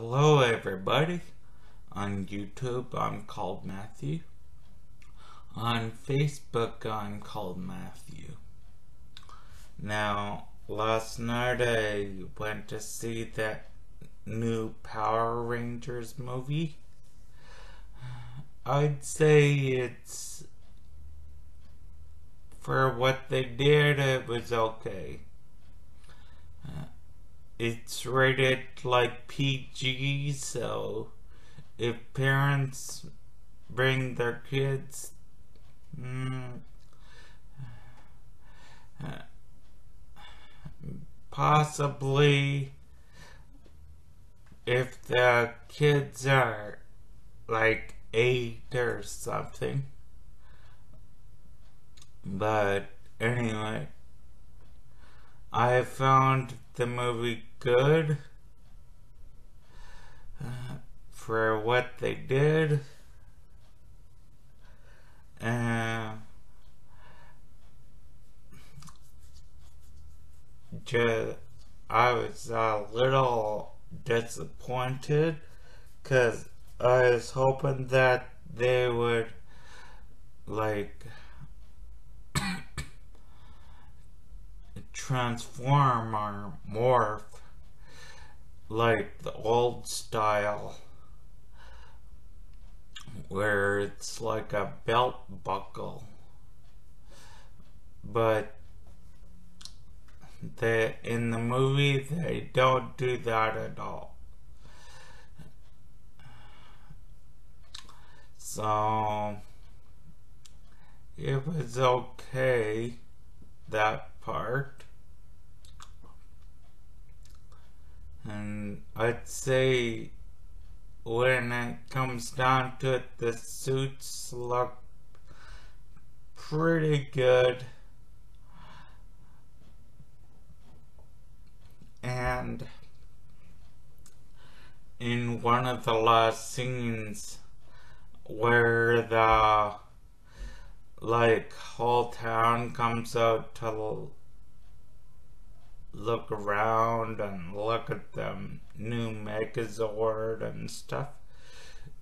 Hello, everybody. On YouTube, I'm called Matthew. On Facebook, I'm called Matthew. Now, last night I went to see that new Power Rangers movie. I'd say it's. For what they did, it was okay it's rated like PG, so if parents bring their kids, mm, possibly if the kids are like eight or something. But anyway, I found the movie good uh, for what they did. Uh, just, I was a little disappointed because I was hoping that they would like transform or morph like the old style where it's like a belt buckle. But they in the movie they don't do that at all. So it was okay that part And I'd say when it comes down to it, the suits look pretty good. And in one of the last scenes where the like whole town comes out to look around and look at the new Megazord and stuff,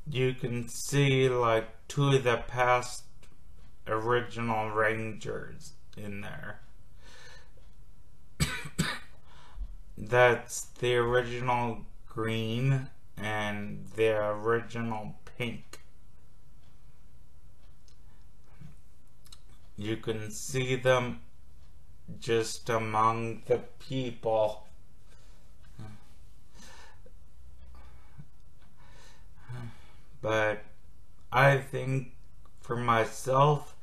you can see like two of the past original Rangers in there. That's the original green and the original pink. You can see them just among the people. But I think for myself,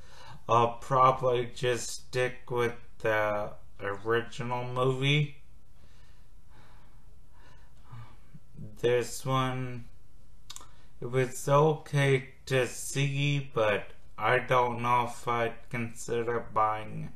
I'll probably just stick with the original movie. This one, it was okay to see, but I don't know if I'd consider buying.